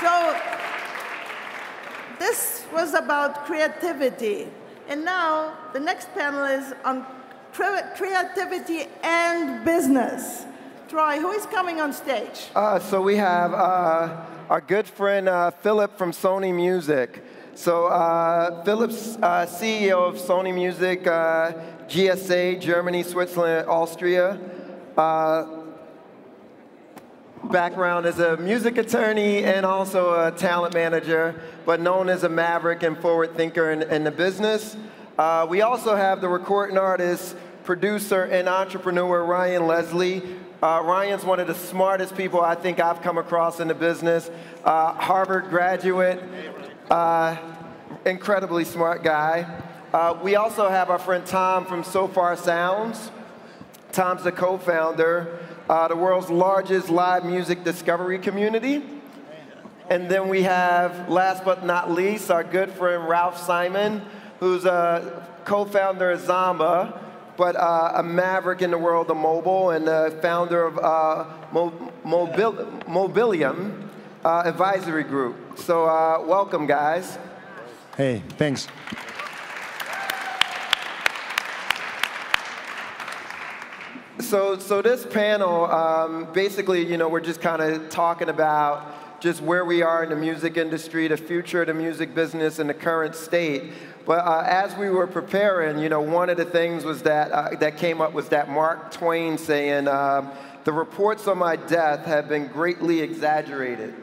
So this was about creativity. And now the next panel is on creativity and business. Troy, who is coming on stage? Uh, so we have uh, our good friend uh, Philip from Sony Music. So uh, Philip's uh, CEO of Sony Music, uh, GSA, Germany, Switzerland, Austria. Background as a music attorney and also a talent manager, but known as a maverick and forward thinker in, in the business. we also have the recording artist, producer, and entrepreneur Ryan Leslie, uh, Ryan's one of the smartest people I think I've come across in the business. Uh, Harvard graduate, uh, incredibly smart guy. Uh, we also have our friend Tom from Sofar Sounds. Tom's the co-founder, uh, the world's largest live music discovery community. And then we have, last but not least, our good friend Ralph Simon, who's a co-founder of Zomba, but uh, a maverick in the world of mobile and the founder of uh, Mo Mobil Mobilium uh, Advisory Group. So uh, welcome, guys. Hey, thanks. So, so this panel, um, basically, you know, we're just kind of talking about just where we are in the music industry, the future of the music business, and the current state. But uh, as we were preparing, you know, one of the things was that uh, that came up was that Mark Twain saying, um, "The reports on my death have been greatly exaggerated."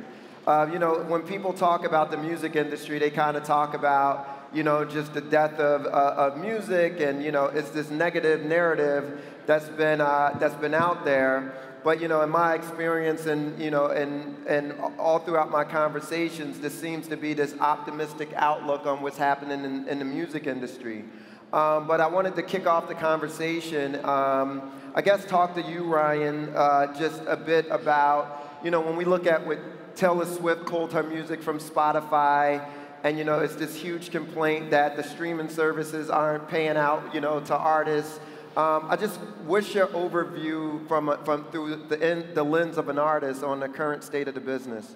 Uh, you know, when people talk about the music industry, they kind of talk about, you know, just the death of, uh, of music, and you know, it's this negative narrative that's been uh, that's been out there. But you know, in my experience and you know, and and all throughout my conversations, this seems to be this optimistic outlook on what's happening in, in the music industry. Um, but I wanted to kick off the conversation. Um, I guess talk to you, Ryan, uh, just a bit about you know when we look at what Taylor Swift called her music from Spotify. And you know, it's this huge complaint that the streaming services aren't paying out, you know, to artists. Um, I just wish your overview from, from through the, the lens of an artist on the current state of the business.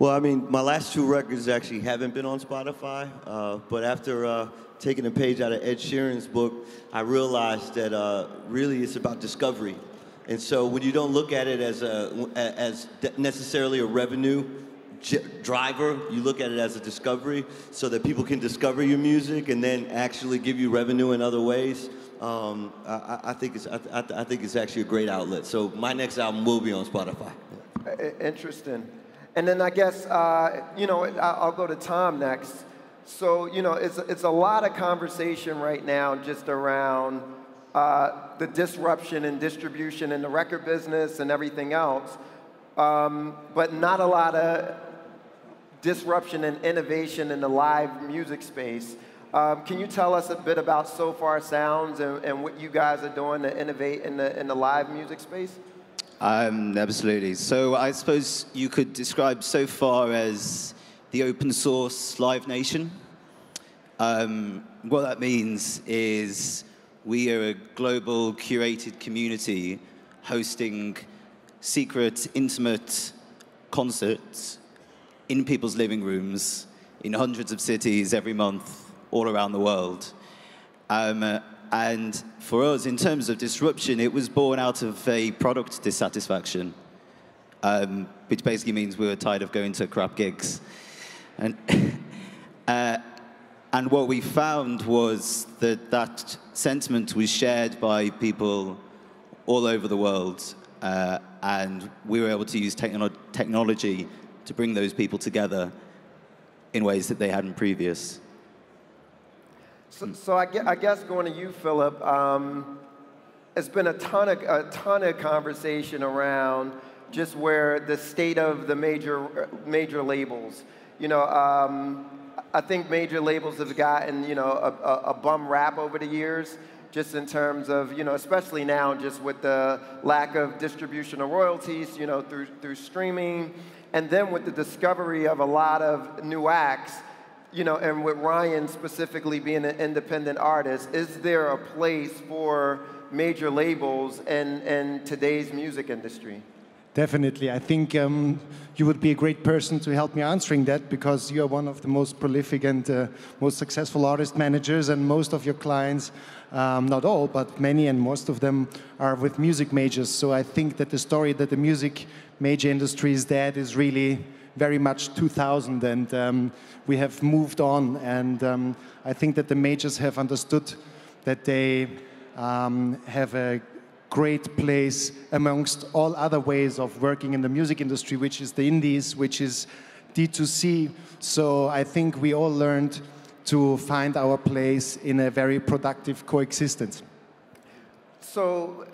Well, I mean, my last two records actually haven't been on Spotify, uh, but after uh, taking a page out of Ed Sheeran's book, I realized that uh, really it's about discovery. And so when you don't look at it as, a, as necessarily a revenue driver, you look at it as a discovery so that people can discover your music and then actually give you revenue in other ways um, I, I, think it's I, I, think it's actually a great outlet. So my next album will be on Spotify. Interesting. And then I guess uh, you know I'll go to Tom next. So you know it's it's a lot of conversation right now just around uh, the disruption and distribution in the record business and everything else, um, but not a lot of disruption and innovation in the live music space. Um, can you tell us a bit about Sofar Sounds and, and, what you guys are doing to innovate in the, in the live music space? Um, absolutely. So I suppose you could describe So Far as the open source Live Nation. Um, what that means is we are a global curated community hosting secret, intimate concerts in people's living rooms in hundreds of cities every month all around the world. Um, and for us, in terms of disruption, it was born out of a product dissatisfaction, um, which basically means we were tired of going to crap gigs. And, uh, and what we found was that that sentiment was shared by people all over the world. Uh, and we were able to use techno technology to bring those people together in ways that they hadn't previous. So, so I, I, guess going to you, Philip, um, it's been a ton of a ton of conversation around just where the state of the major major labels. You know, um, I think major labels have gotten you know a, a, a bum rap over the years just in terms of, you know, especially now just with the lack of distribution of royalties, you know, through, through streaming, and then with the discovery of a lot of new acts, you know, and with Ryan specifically being an independent artist, is there a place for major labels in, in today's music industry? Definitely. I think um, you would be a great person to help me answering that because you are one of the most prolific and uh, most successful artist managers, and most of your clients, um, not all, but many and most of them, are with music majors. So I think that the story that the music major industry is dead is really very much 2000, and um, we have moved on. And um, I think that the majors have understood that they um, have a great place amongst all other ways of working in the music industry, which is the indies, which is D2C. So I think we all learned to find our place in a very productive coexistence. So,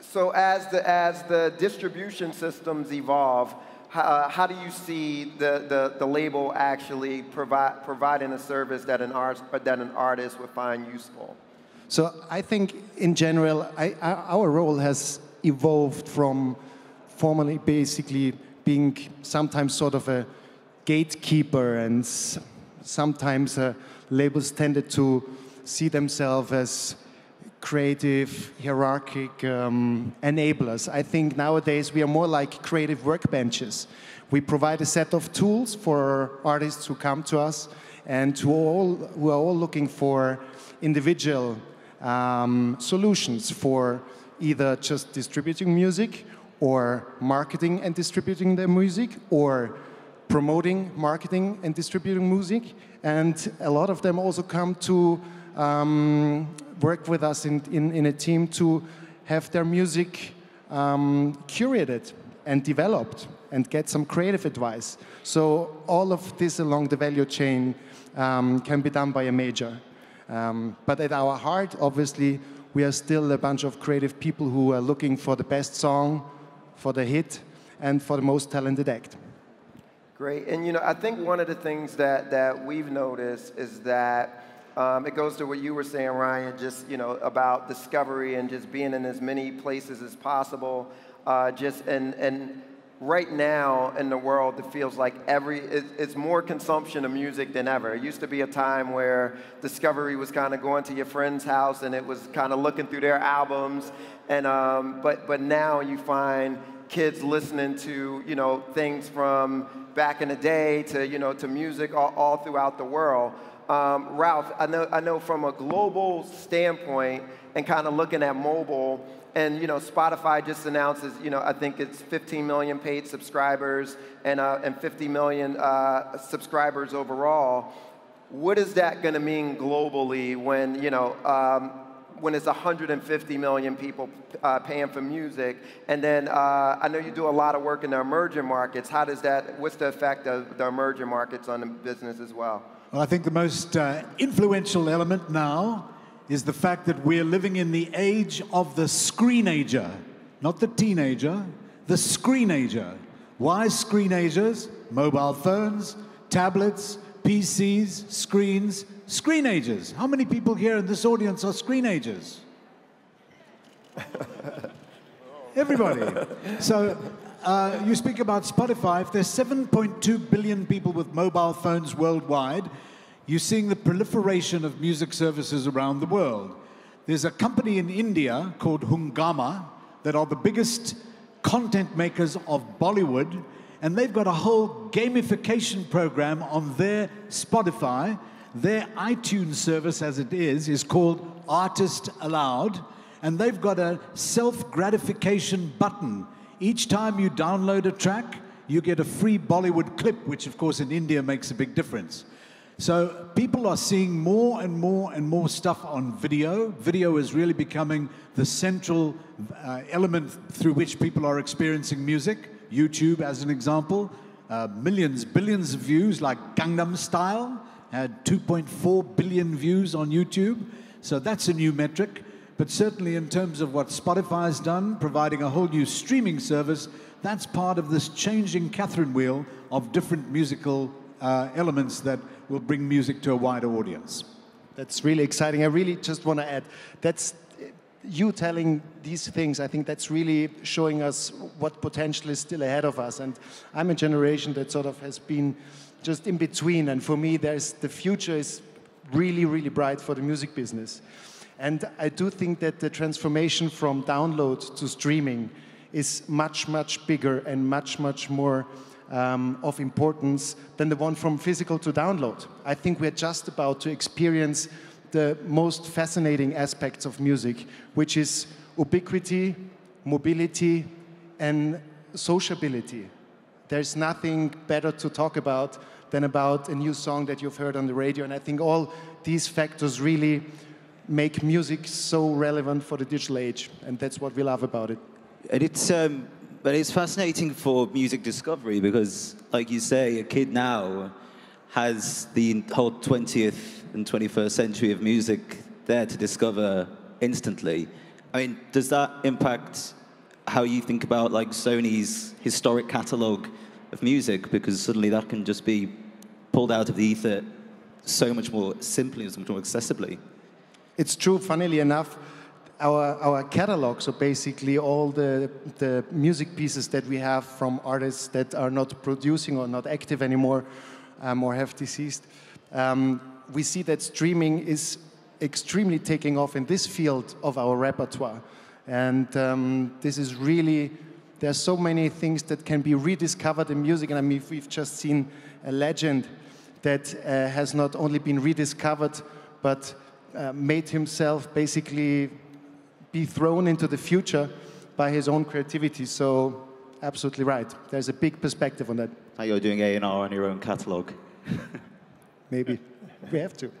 so as the, as the distribution systems evolve, how, how do you see the, the, the label actually provide, providing a service that an, art, that an artist would find useful? So I think, in general, I, our role has evolved from formerly basically being sometimes sort of a gatekeeper, and sometimes uh, labels tended to see themselves as creative, hierarchic um, enablers. I think nowadays we are more like creative workbenches. We provide a set of tools for artists who come to us and who, all, who are all looking for individual um, solutions for either just distributing music or marketing and distributing their music or promoting, marketing and distributing music. And a lot of them also come to um, work with us in, in, in, a team to have their music um, curated and developed and get some creative advice. So all of this along the value chain um, can be done by a major. Um, but at our heart, obviously, we are still a bunch of creative people who are looking for the best song, for the hit, and for the most talented act. Great. And you know, I think one of the things that, that we've noticed is that um, it goes to what you were saying, Ryan, just you know about discovery and just being in as many places as possible. Uh, just and and right now in the world, it feels like every it, it's more consumption of music than ever. It used to be a time where discovery was kind of going to your friend's house and it was kind of looking through their albums, and um, but but now you find kids listening to you know things from back in the day to you know to music all, all throughout the world. Um, Ralph, I know I know from a global standpoint and kind of looking at mobile and you know, Spotify just announces, you know, I think it's 15 million paid subscribers and, uh, and 50 million uh, subscribers overall. What is that going to mean globally when, you know, um, when it's 150 million people uh, paying for music? And then uh, I know you do a lot of work in the emerging markets. How does that, what's the effect of the emerging markets on the business as well? Well, I think the most uh, influential element now is the fact that we're living in the age of the screenager, not the teenager, the screenager. Why screenagers? Mobile phones, tablets, PCs, screens, screenagers. How many people here in this audience are screenagers? Everybody. So uh, you speak about Spotify. If there's 7.2 billion people with mobile phones worldwide, you're seeing the proliferation of music services around the world. There's a company in India called Hungama that are the biggest content makers of Bollywood, and they've got a whole gamification program on their Spotify. Their iTunes service, as it is, is called Artist Aloud, and they've got a self gratification button. Each time you download a track, you get a free Bollywood clip, which, of course, in India makes a big difference. So people are seeing more and more and more stuff on video. Video is really becoming the central uh, element through which people are experiencing music. YouTube, as an example, uh, millions, billions of views, like Gangnam Style, had 2.4 billion views on YouTube. So that's a new metric. But certainly, in terms of what Spotify has done, providing a whole new streaming service, that's part of this changing Catherine wheel of different musical uh, elements that will bring music to a wider audience. That's really exciting. I really just want to add that's you telling these things. I think that's really showing us what potential is still ahead of us. And I'm a generation that sort of has been just in between. And for me, there's the future is really, really bright for the music business. And I do think that the transformation from download to streaming is much, much bigger and much, much more um, of importance than the one from physical to download. I think we're just about to experience the most fascinating aspects of music, which is ubiquity, mobility, and sociability. There's nothing better to talk about than about a new song that you've heard on the radio. And I think all these factors really make music so relevant for the digital age. And that's what we love about it. And it's, um, but it's fascinating for music discovery because, like you say, a kid now has the whole 20th and 21st century of music there to discover instantly. I mean, does that impact how you think about like Sony's historic catalog of music? Because suddenly that can just be pulled out of the ether so much more simply and so much more accessibly. It's true, funnily enough, our, our catalog, so basically all the, the music pieces that we have from artists that are not producing or not active anymore um, or have deceased, um, we see that streaming is extremely taking off in this field of our repertoire. And um, this is really, there are so many things that can be rediscovered in music. And I mean, we've just seen a legend that uh, has not only been rediscovered, but uh, made himself basically be thrown into the future by his own creativity. So, absolutely right. There's a big perspective on that. How you're doing A&R on your own catalog. Maybe. we have to.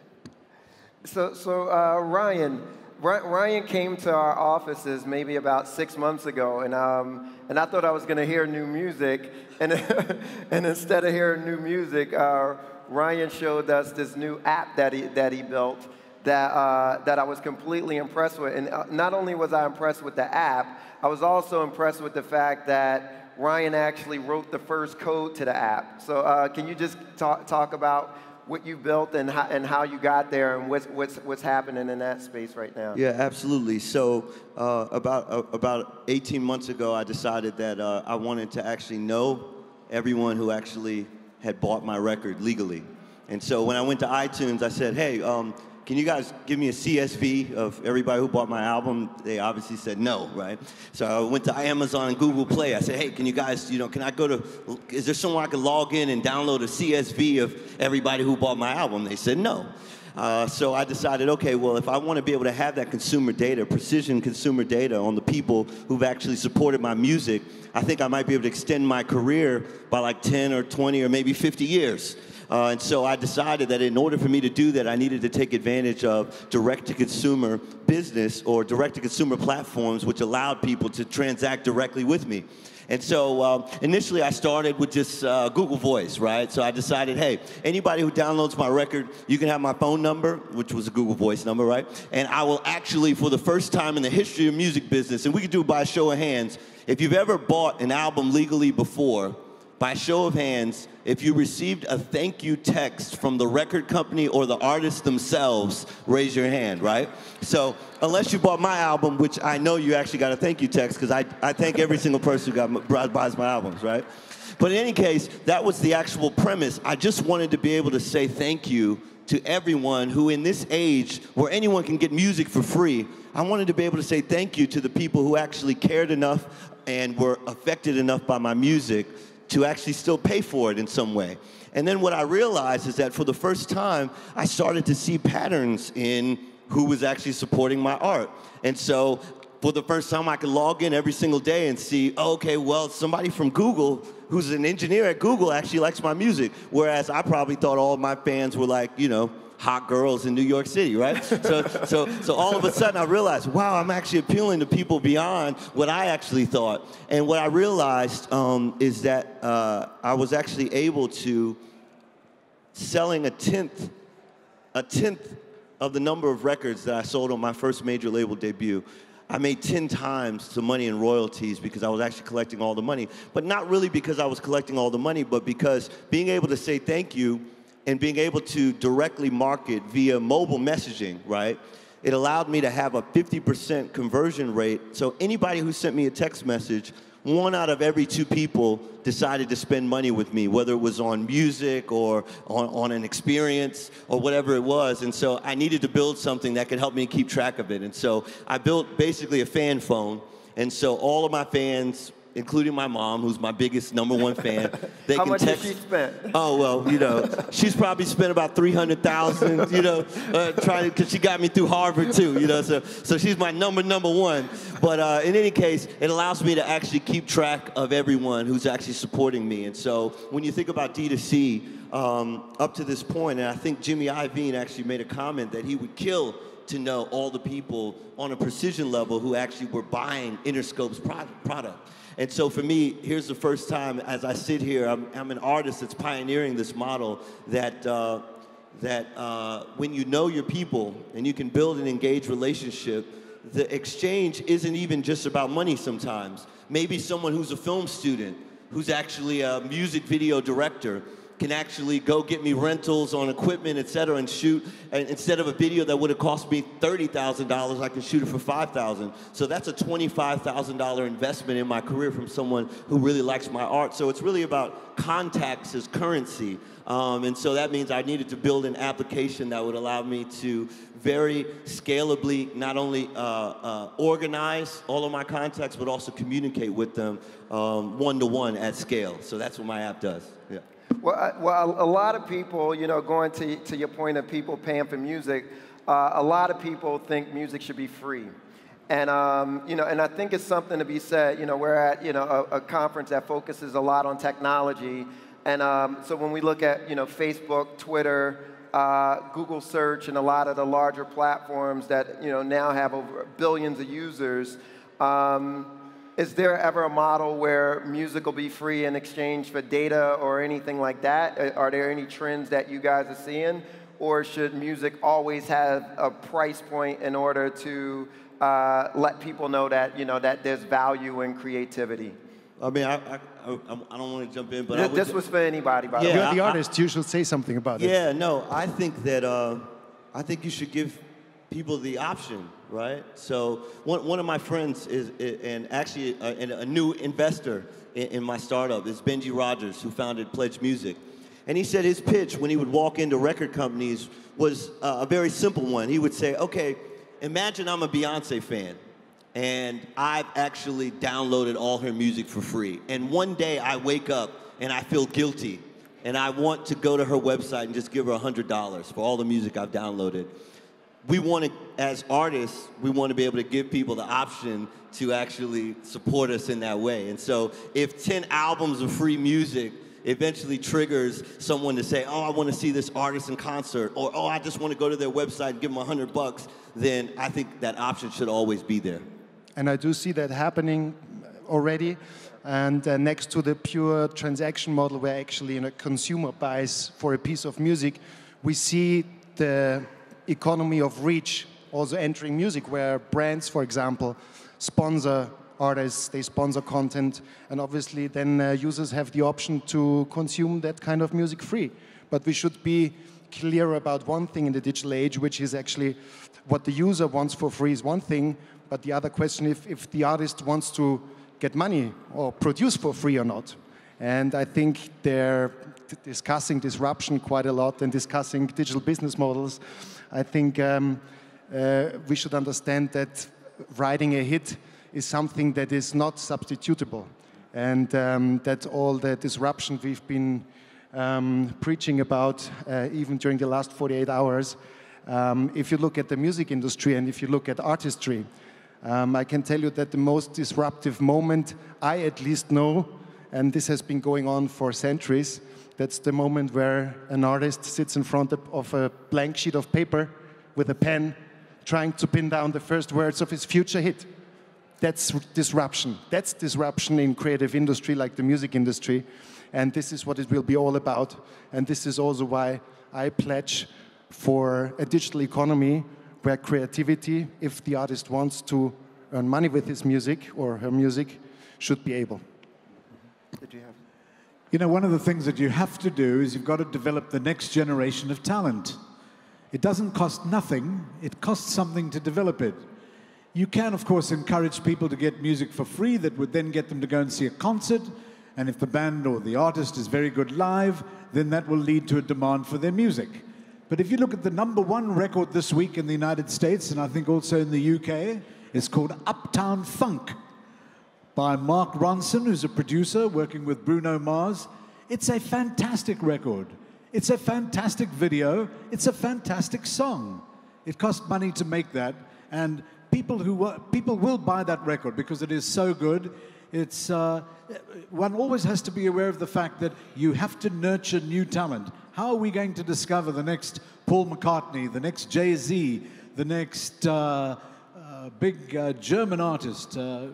So, so uh, Ryan, Ryan came to our offices maybe about six months ago, and, um, and I thought I was going to hear new music. And, and instead of hearing new music, uh, Ryan showed us this new app that he, that he built that, uh, that I was completely impressed with. And uh, not only was I impressed with the app, I was also impressed with the fact that Ryan actually wrote the first code to the app. So, uh, can you just talk, talk about what you built and how, and how you got there and what's, what's, what's happening in that space right now. Yeah, absolutely. So uh, about, uh, about 18 months ago, I decided that uh, I wanted to actually know everyone who actually had bought my record legally. And so when I went to iTunes, I said, hey, um, can you guys give me a CSV of everybody who bought my album? They obviously said no, right? So I went to Amazon and Google Play. I said, hey, can you guys, you know, can I go to, is there somewhere I can log in and download a CSV of everybody who bought my album? They said no. Uh, so I decided, okay, well, if I want to be able to have that consumer data, precision consumer data on the people who've actually supported my music, I think I might be able to extend my career by like 10 or 20 or maybe 50 years. Uh, and so I decided that in order for me to do that, I needed to take advantage of direct to consumer business or direct to consumer platforms which allowed people to transact directly with me. And so um, initially I started with just uh, Google Voice, right? So I decided, hey, anybody who downloads my record, you can have my phone number, which was a Google Voice number, right? And I will actually, for the first time in the history of music business, and we could do it by a show of hands, if you've ever bought an album legally before, by show of hands, if you received a thank you text from the record company or the artist themselves, raise your hand, right? So, unless you bought my album, which I know you actually got a thank you text, because I, I thank every single person who got, buys my albums, right? But in any case, that was the actual premise. I just wanted to be able to say thank you to everyone who, in this age where anyone can get music for free, I wanted to be able to say thank you to the people who actually cared enough and were affected enough by my music to actually still pay for it in some way. And then what I realized is that for the first time, I started to see patterns in who was actually supporting my art. And so for the first time, I could log in every single day and see, oh, okay, well, somebody from Google who's an engineer at Google actually likes my music. Whereas I probably thought all my fans were like, you know, hot girls in New York City, right? so, so, so all of a sudden I realized, wow, I'm actually appealing to people beyond what I actually thought. And what I realized um, is that uh, I was actually able to selling a tenth, a tenth of the number of records that I sold on my first major label debut. I made 10 times the money in royalties because I was actually collecting all the money. But not really because I was collecting all the money, but because being able to say thank you and being able to directly market via mobile messaging, right? It allowed me to have a 50% conversion rate. So anybody who sent me a text message, one out of every two people decided to spend money with me, whether it was on music or on, on an experience or whatever it was. And so I needed to build something that could help me keep track of it. And so I built basically a fan phone And so all of my fans, including my mom, who's my biggest number one fan, they How can much text. has she spent? Oh well, you know, she's probably spent about three hundred thousand, you know, uh, trying because she got me through Harvard too, you know. So so she's my number number one. But uh, in any case, it allows me to actually keep track of everyone who's actually supporting me. And so when you think about D2C, um, up to this point, and I think Jimmy Iovine actually made a comment that he would kill to know all the people on a precision level who actually were buying Interscope's product. product. And so for me, here's the first time as I sit here, I'm, I'm an artist that's pioneering this model that, uh, that uh, when you know your people and you can build an engaged relationship, the exchange isn't even just about money sometimes. Maybe someone who's a film student, who's actually a music video director, can actually go get me rentals on equipment, et cetera, and shoot. And instead of a video that would have cost me $30,000, I can shoot it for 5000 So that's a $25,000 investment in my career from someone who really likes my art. So it's really about contacts as currency. Um, and so that means I needed to build an application that would allow me to very scalably not only uh, uh, organize all of my contacts, but also communicate with them one to one at scale. So that's what my app does. Well, well, a lot of people, you know, going to, to your point of people paying for music, uh, a lot of people think music should be free. And, um, you know, and I think it's something to be said, you know, we're at, you know, a, a conference that focuses a lot on technology. And um, so when we look at, you know, Facebook, Twitter, uh, Google search, and a lot of the larger platforms that, you know, now have over billions of users, um, is there ever a model where music will be free in exchange for data or anything like that? Uh, Are there any trends that you guys are seeing? Or should music always have a price point in order to uh, let people know that, you know, that there's value in creativity? I mean, I, I, I, I don't want to jump in, but This, would this was for anybody, by the Yeah, way. You're the I- I- artist. You should say something about it. Yeah, no, I think that uh, I think you should give people the option, right? So one, one of my friends is, and actually a, and a new investor in, in my startup is Benji Rogers, who founded Pledge Music. And he said his pitch when he would walk into record companies was uh, a very simple one. He would say, okay, imagine I'm a Beyonce fan and I've actually downloaded all her music for free. And one day I wake up and I feel guilty and I want to go to her website and just give her $100 for all the music I've downloaded. We want to, as artists, we want to be able to give people the option to actually support us in that way. And so if 10 albums of free music eventually triggers someone to say, oh, I want to see this artist in concert, or oh, I just want to go to their website and give them 100 bucks, then I think that option should always be there. And I do see that happening already. And uh, next to the pure transaction model, where actually a consumer buys for a piece of music, we see the economy of reach also entering music, where brands, for example, sponsor artists, they sponsor content, and obviously then uh, users have the option to consume that kind of music free. But we should be clear about one thing in the digital age, which is actually what the user wants for free is one thing, but the other question if, if the artist wants to get money or produce for free or not. And I think they're discussing disruption quite a lot and discussing digital business models. I think um, uh, we should understand that writing a hit is something that is not substitutable. And um, that all the disruption we've been um, preaching about, uh, even during the last 48 hours, um, if you look at the music industry and if you look at artistry, um, I can tell you that the most disruptive moment I at least know, and this has been going on for centuries, that's the moment where an artist sits in front of, a blank sheet of paper with a pen, trying to pin down the first words of his future hit. That's disruption. That's disruption in creative industry like the music industry. And this is what it will be all about. And this is also why I pledge for a digital economy where creativity, if the artist wants to earn money with his music or her music, should be able. You know, one of the things that you have to do is you've got to develop the next generation of talent. It doesn't cost nothing, it costs something to develop it. You can, of course, encourage people to get music for free that would then get them to go and see a concert. And if the band or the artist is very good live, then that will lead to a demand for their music. But if you look at the number one record this week in the United States, and I think also in the UK, it's called Uptown Funk. By Mark Ronson, who's a producer working with Bruno Mars. It's a fantastic record. It's a fantastic video. It's a fantastic song. It cost money to make that, and people who people will buy that record because it is so good. It's uh, one always has to be aware of the fact that you have to nurture new talent. How are we going to discover the next Paul McCartney, the next Jay Z, the next uh, uh, big uh, German artist? Uh,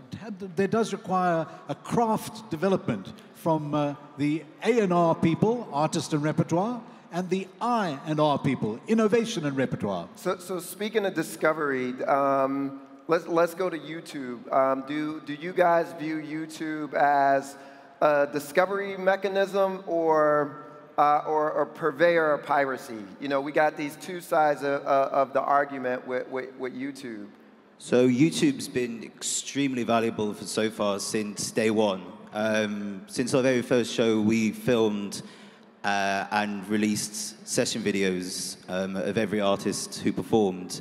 there does require a craft development from uh, the A&R people, artist and repertoire, and the I&R people, innovation and repertoire. So, so speaking of discovery, um, let's, let's go to YouTube. Um, do, do you guys view YouTube as a discovery mechanism or, uh, or, or purveyor of piracy? You know, we got these two sides of, of of the argument with, with, with YouTube. So YouTube's been extremely valuable for Sofar since day one. Um, since our very first show, we filmed uh, and released session videos um, of every artist who performed.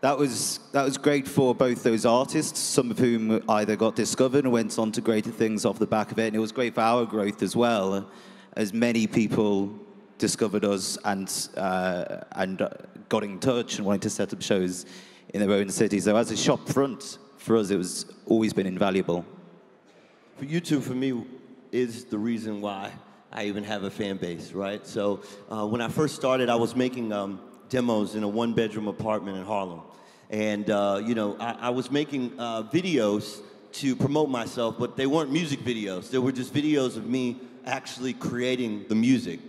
That was that was great for both those artists, some of whom either got discovered and went on to greater things off the back of it, and it was great for our growth as well, as many people discovered us and uh, and got in touch and wanted to set up shows in their own city. So as a shop front for us, it was always been invaluable. For YouTube, for me, is the reason why I even have a fan base, right? So uh, when I first started, I was making um, demos in a one-bedroom apartment in Harlem, and uh, you know, I, I was making uh, videos to promote myself, but they weren't music videos. They were just videos of me actually creating the music.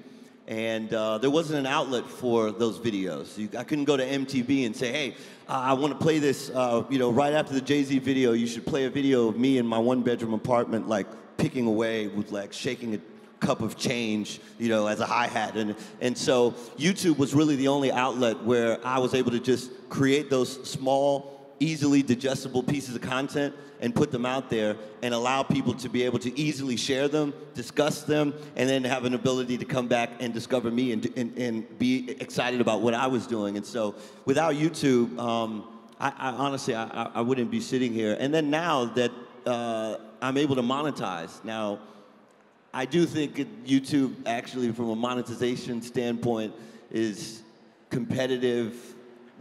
And uh, there wasn't an outlet for those videos. You, I couldn't go to MTV and say, "Hey, uh, I want to play this." Uh, you know, right after the Jay Z video, you should play a video of me in my one-bedroom apartment, like picking away with like shaking a cup of change, you know, as a hi hat. And and so YouTube was really the only outlet where I was able to just create those small, easily digestible pieces of content and put them out there and allow people to be able to easily share them, discuss them, and then have an ability to come back and discover me and, and, and be excited about what I was doing. And so without YouTube, um, I, I honestly, I, I- wouldn't be sitting here. And then now that uh, I'm able to monetize, now I do think YouTube actually, from a monetization standpoint, is competitive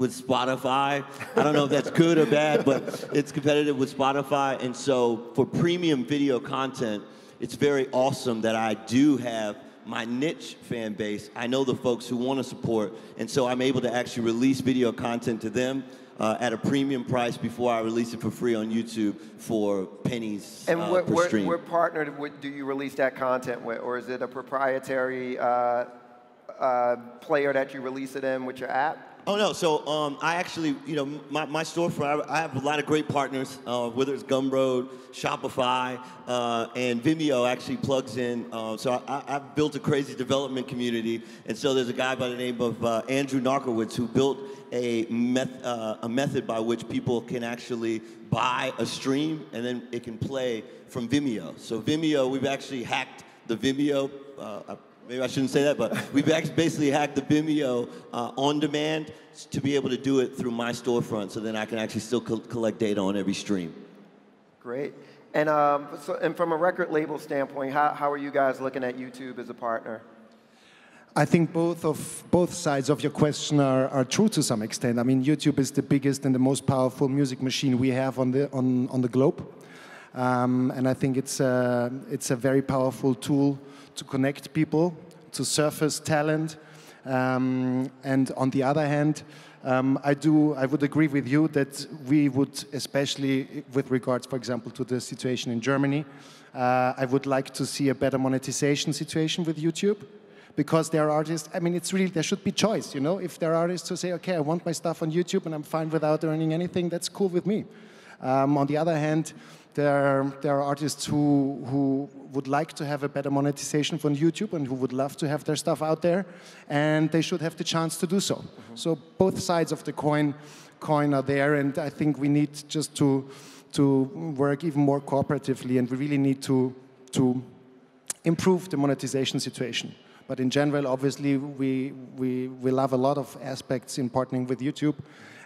with Spotify. I don't know if that's good or bad, but it's competitive with Spotify. And so for premium video content, it's very awesome that I do have my niche fan base. I know the folks who want to support, and so I'm able to actually release video content to them. Uh, at a premium price before I release it for free on YouTube for pennies And uh, what, per what, stream. what partner with, do you release that content with? Or is it a proprietary uh, uh, player that you release it in with your app? Oh no! So um, I actually, you know, my, my storefront. I have a lot of great partners, uh, whether it's Gumroad, Shopify, uh, and Vimeo actually plugs in. Uh, so I, I've built a crazy development community, and so there's a guy by the name of uh, Andrew Narkowitz who built a meth- uh, a method by which people can actually buy a stream and then it can play from Vimeo. So Vimeo, we've actually hacked the Vimeo. Uh, maybe I shouldn't say that, but we've actually basically hacked the Vimeo uh, on demand to be able to do it through my storefront, so then I can actually still co- collect data on every stream. Great. And, um, so, and from a record label standpoint, how, how are you guys looking at YouTube as a partner? I think both of both sides of your question are, are true to some extent. I mean, YouTube is the biggest and the most powerful music machine we have on the on, on the globe, um, and I think it's a, it's a very powerful tool to connect people, to surface talent, um, and on the other hand. Um, I do. I would agree with you that we would, especially with regards, for example, to the situation in Germany, uh, I would like to see a better monetization situation with YouTube because there are artists i mean it's really there should be choice you know if there are artists who say okay i want my stuff on youtube and i'm fine without earning anything that's cool with me um, on the other hand there, there are artists who, who would like to have a better monetization from youtube and who would love to have their stuff out there and they should have the chance to do so mm-hmm. so both sides of the coin coin are there and i think we need just to to work even more cooperatively and we really need to to improve the monetization situation. But in general, obviously, we, we, we love a lot of aspects in partnering with YouTube.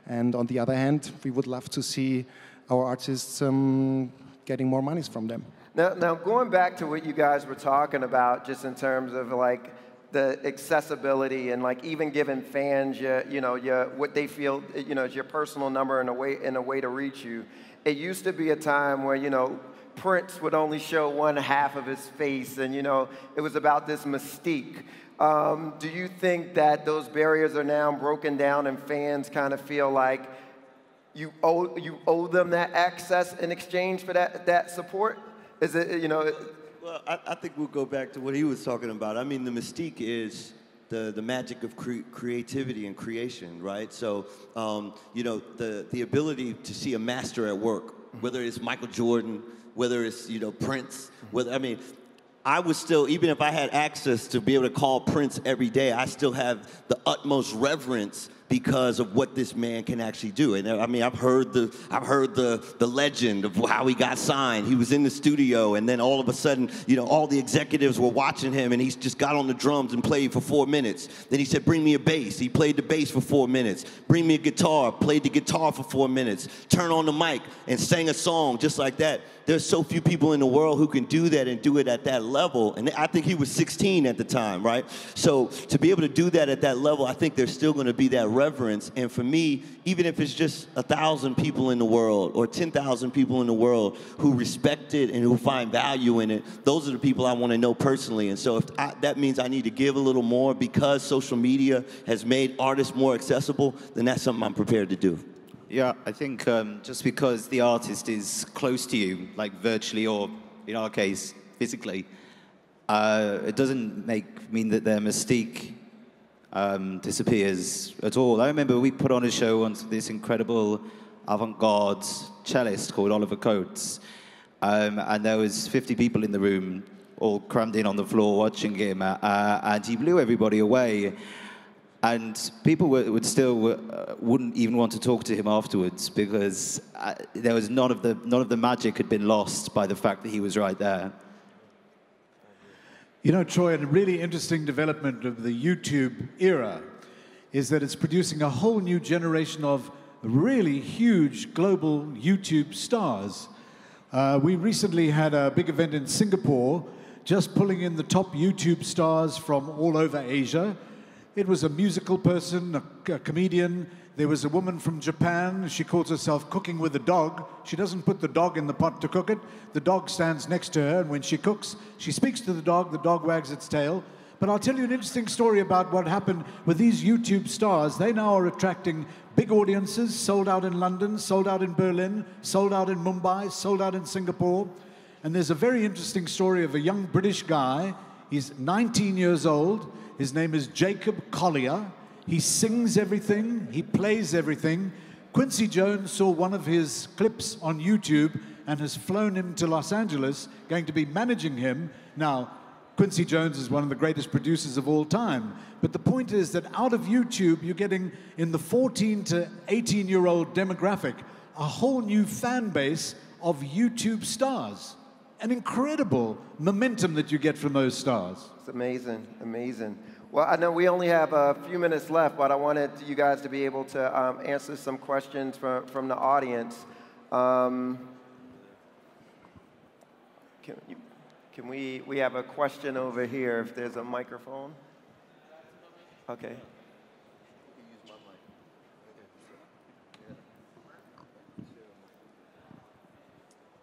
And on the other hand, we would love to see our artists um, getting more monies from them. Now, now going back to what you guys were talking about, just in terms of like the accessibility and like even giving fans your, you know, your what they feel, you know, is your personal number and a way and a way to reach you. It used to be a time where you know Prince would only show one half of his face, and you know it was about this mystique. Um, do you think that those barriers are now broken down and fans kind of feel like you owe you owe them that access in exchange for that that support? Is it you know? Well, I, I think we'll go back to what he was talking about. I mean, the mystique is the, the magic of cre- creativity and creation, right? So, um, you know, the, the ability to see a master at work, whether it's Michael Jordan, whether it's, you know, Prince, whether, I mean, I would still, even if I had access to be able to call Prince every day, I still have the utmost reverence because of what this man can actually do. And uh, I mean, I've heard the I've heard the the legend of how he got signed. He was in the studio, and then all of a sudden, you know, all the executives were watching him, and he just got on the drums and played for four minutes. Then he said, "Bring me a bass." He played the bass for four minutes. Bring me a guitar. Played the guitar for four minutes. Turn on the mic and sang a song just like that. There's so few people in the world who can do that and do it at that level. And I think he was 16 at the time, right? So to be able to do that at that level, I think there's still going to be that reverence. And for me, even if it's just a thousand people in the world or 10,000 people in the world who respect it and who find value in it, those are the people I want to know personally. And so if I, that means I need to give a little more because social media has made artists more accessible, then that's something I'm prepared to do. Yeah, I think um, just because the artist is close to you, like virtually or in our case, physically, uh, it doesn't make mean that their mystique um, disappears at all. I remember we put on a show once with this incredible avant-garde cellist called Oliver Coates, um, and there was 50 people in the room, all crammed in on the floor watching him, uh, and he blew everybody away. And people would, would still uh, wouldn't even want to talk to him afterwards because uh, there was none of the none of the magic had been lost by the fact that he was right there. You know, Troy, a really interesting development of the YouTube era is that it's producing a whole new generation of really huge global YouTube stars. Uh, we recently had a big event in Singapore, just pulling in the top YouTube stars from all over Asia. It was a musical person, a, a comedian. There was a woman from Japan. She calls herself Cooking with a Dog. She doesn't put the dog in the pot to cook it. The dog stands next to her, and when she cooks, she speaks to the dog. The dog wags its tail. But I'll tell you an interesting story about what happened with these YouTube stars. They now are attracting big audiences, sold out in London, sold out in Berlin, sold out in Mumbai, sold out in Singapore. And there's a very interesting story of a young British guy. He's 19 years old. His name is Jacob Collier. He sings everything, he plays everything. Quincy Jones saw one of his clips on YouTube and has flown him to Los Angeles, going to be managing him. Now, Quincy Jones is one of the greatest producers of all time. But the point is that out of YouTube, you're getting in the 14 to 18 year old demographic a whole new fan base of YouTube stars. An incredible momentum that you get from those stars. It's amazing, amazing. Well, I know we only have a few minutes left, but I wanted you guys to be able to um, answer some questions from, from the audience. Um, can, you, can we, we have a question over here if there's a microphone? Okay.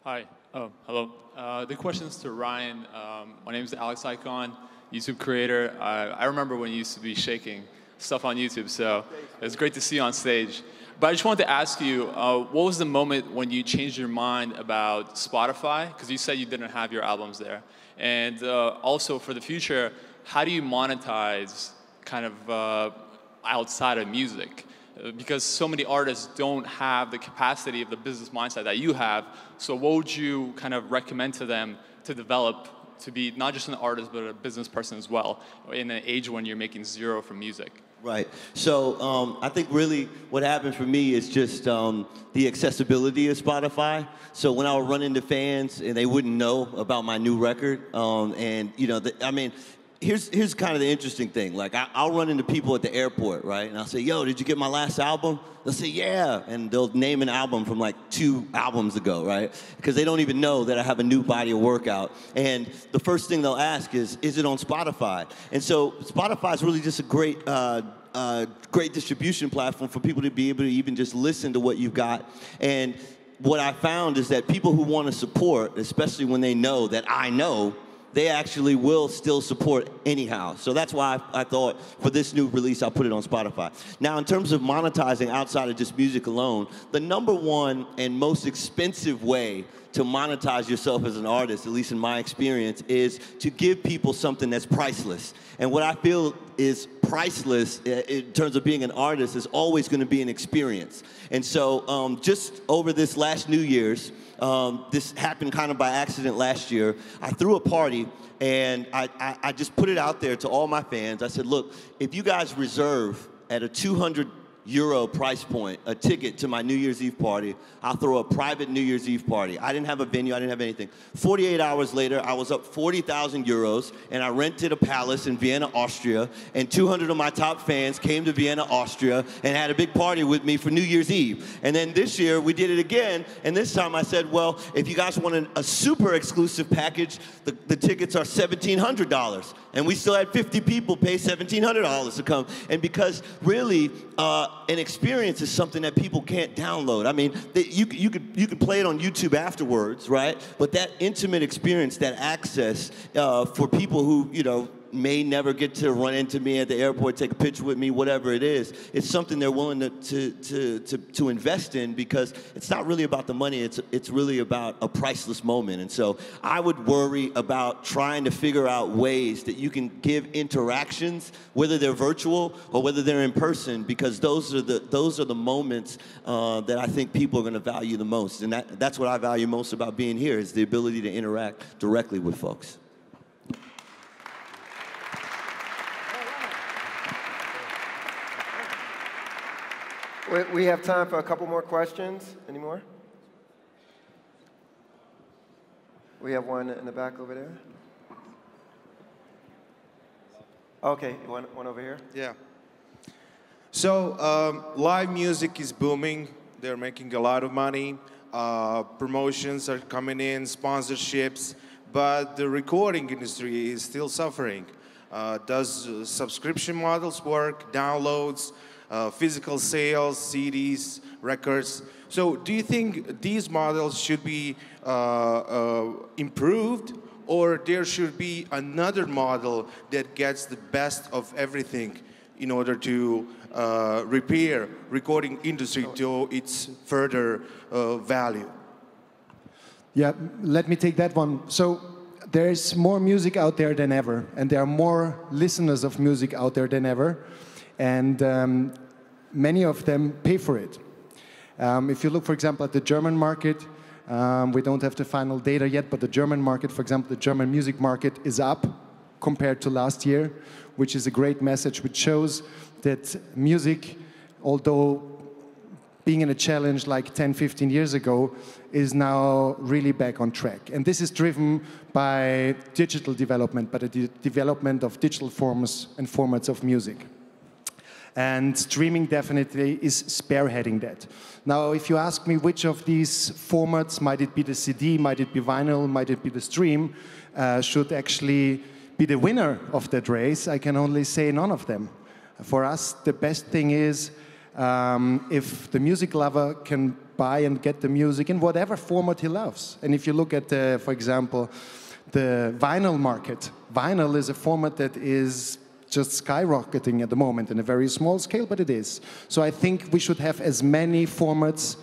Hi. Oh, hello. Uh, the question's to Ryan. Um, my name is Alex Icon, YouTube creator. I, I remember when you used to be shaking stuff on YouTube, so it's great to see you on stage. But I just wanted to ask you, uh, what was the moment when you changed your mind about Spotify? Because you said you didn't have your albums there. And uh, also for the future, how do you monetize kind of uh, outside of music? Uh, because so many artists don't have the capacity of the business mindset that you have. So what would you kind of recommend to them to develop to be not just an artist but a business person as well in an age when you're making zero from music? Right. So um, I think really what happened for me is just um, the accessibility of Spotify. So when I would run into fans and they wouldn't know about my new record, um, and you know, the, I mean, here's here's kind of the interesting thing. Like I, will run into people at the airport, right? And I'll say, "Yo, did you get my last album?" They'll say, "Yeah," and they'll name an album from like two albums ago, right? Because they don't even know that I have a new body of work out. And the first thing they'll ask is, "Is it on Spotify?" And so Spotify is really just a great. Uh, uh, great distribution platform for people to be able to even just listen to what you've got. And what I found is that people who want to support, especially when they know that I know, they actually will still support anyhow. So that's why I, I, thought for this new release, I'll put it on Spotify. Now, in terms of monetizing outside of just music alone, the number one and most expensive way to monetize yourself as an artist, at least in my experience, is to give people something that's priceless. And what I feel is priceless in terms of being an artist is always going to be an experience. And so, um, just over this last New Year's, um, this happened kind of by accident last year. I threw a party and I, I, I just put it out there to all my fans. I said, look, if you guys reserve at a 200 euro price point, a ticket to my New Year's Eve party. I'll throw a private New Year's Eve party. I didn't have a venue, I didn't have anything. 48 hours later, I was up 40,000 euros and I rented a palace in Vienna, Austria. And 200 of my top fans came to Vienna, Austria and had a big party with me for New Year's Eve. And then this year, we did it again. And this time I said, well, if you guys want an, a super exclusive package, the, the tickets are $1,700. And we still had 50 people pay $1,700 to come. And because really, uh, an experience is something that people can't download. I mean, they, you, you, could, you could play it on YouTube afterwards, right? But that intimate experience, that access uh, for people who, you know, may never get to run into me at the airport, take a picture with me, whatever it is. It's something they're willing to, to, to, to, to invest in because it's not really about the money, it's, it's really about a priceless moment. And so I would worry about trying to figure out ways that you can give interactions, whether they're virtual or whether they're in person, because those are the, those are the moments uh, that I think people are going to value the most. And that, that's what I value most about being here is the ability to interact directly with folks. We have time for a couple more questions. Any more? We have one in the back over there. Okay, one, one over here. Yeah. So um, live music is booming. They're making a lot of money. Uh, promotions are coming in, sponsorships, but the recording industry is still suffering. Uh, does uh, subscription models work? Downloads? Uh, physical sales, CDs, records. So do you think these models should be uh, uh, improved or there should be another model that gets the best of everything in order to uh, repair recording industry to its further uh, value? Yeah, let me take that one. So there's more music out there than ever, and there are more listeners of music out there than ever. And um, many of them pay for it. Um, if you look, for example, at the German market, um, we don't have the final data yet, but the German market, for example, the German music market is up compared to last year, which is a great message, which shows that music, although being in a challenge like 10, 15 years ago, is now really back on track. And this is driven by digital development, by the de development of digital forms and formats of music. And streaming definitely is spearheading that. Now, if you ask me which of these formats, might it be the CD, might it be vinyl, might it be the stream, uh, should actually be the winner of that race, I can only say none of them. For us, the best thing is um, if the music lover can buy and get the music in whatever format he loves. And if you look at, uh, for example, the vinyl market, vinyl is a format that is just skyrocketing at the moment in a very small scale, but it is. So I think we should have as many formats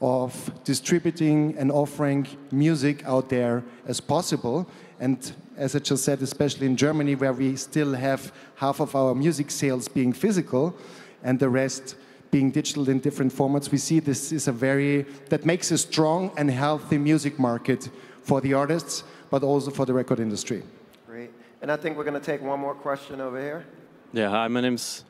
of distributing and offering music out there as possible. And as I just said, especially in Germany, where we still have half of our music sales being physical and the rest being digital in different formats, we see this is a very, that makes a strong and healthy music market for the artists, but also for the record industry. And I think we're going to take one more question over here. Yeah, hi, my name's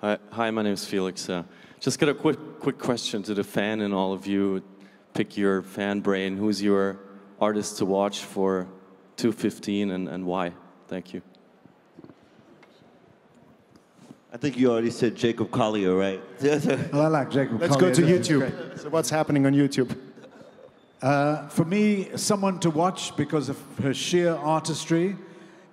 hi, hi my name's Felix. Uh, just got a quick quick question to the fan and all of you. Pick your fan brain. Who's your artist to watch for 215 and, and why? Thank you. I think you already said Jacob Collier, right? Well, I like Jacob Let's go to YouTube. So what's happening on YouTube? Uh, for me, someone to watch because of her sheer artistry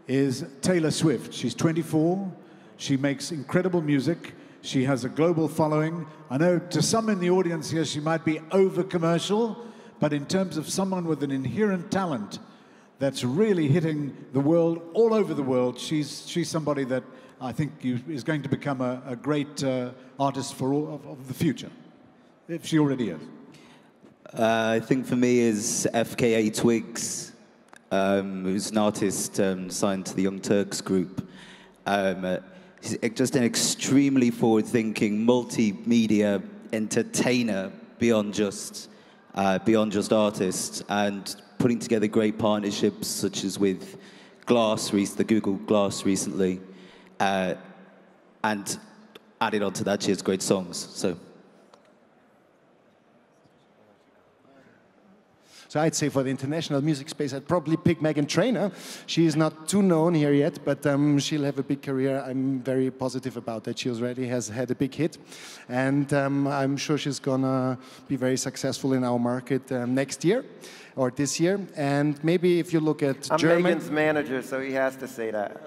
is Taylor Swift. She's 24. She makes incredible music. She has a global following. I know to some in the audience here, she might be over commercial, but in terms of someone with an inherent talent that's really hitting the world all over the world, she's, she's somebody that I think you, is going to become a, a great uh, artist for all of, of the future, if she already is. Uh, I think for me is FKA Twigs, um, who's an artist um, signed to the Young Turks group. Um, uh, he's just an extremely forward-thinking, multimedia entertainer beyond just uh, beyond just artist, and putting together great partnerships such as with Glass, the Google Glass recently, uh, and added on to that, she has great songs. So. So I'd say for the international music space, I'd probably pick Meghan Trainor. She is not too known here yet, but um, she'll have a big career. I'm very positive about that. She already has had a big hit, and um, I'm sure she's gonna be very successful in our market um, next year or this year. And maybe if you look at I'm German, Meghan's manager, so he has to say that.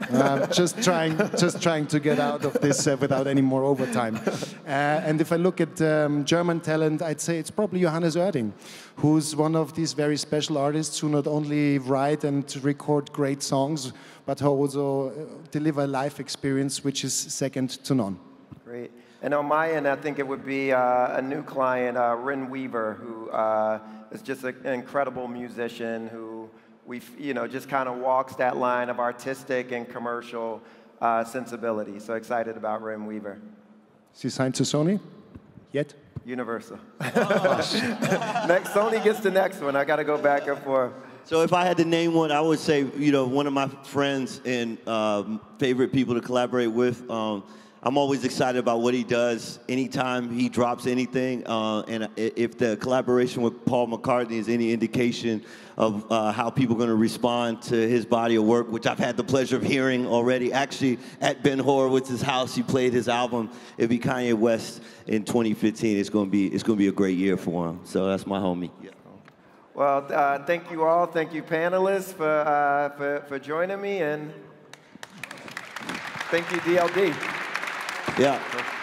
uh, just trying, just trying to get out of this uh, without any more overtime. Uh, and if I look at um, German talent, I'd say it's probably Johannes Oerding, who's one of these very special artists who not only write and record great songs, but who also uh, deliver life experience which is second to none. Great. And on my end, I think it would be uh, a new client, uh, Ryn Weaver, who uh, is just a- an incredible musician who we, you know, just kind of walks that line of artistic and commercial uh, sensibility. So excited about Ryn Weaver. Is he signed to Sony? Yet? Universal. next, Sony gets the next one. I got to go back and forth. So if I had to name one, I would say, you know, one of my friends and um, favorite people to collaborate with. Um, I'm always excited about what he does anytime he drops anything. Uh, and if the collaboration with Paul McCartney is any indication of uh, how people are going to respond to his body of work, which I've had the pleasure of hearing already. Actually, at Ben Horowitz's house, he played his album. It'd be Kanye West in 2015. It's going to be it's going to be a great year for him. So that's my homie. Well, uh, thank you all. Thank you, panelists, for, uh, for, for joining me. And thank you, DLD. Yeah.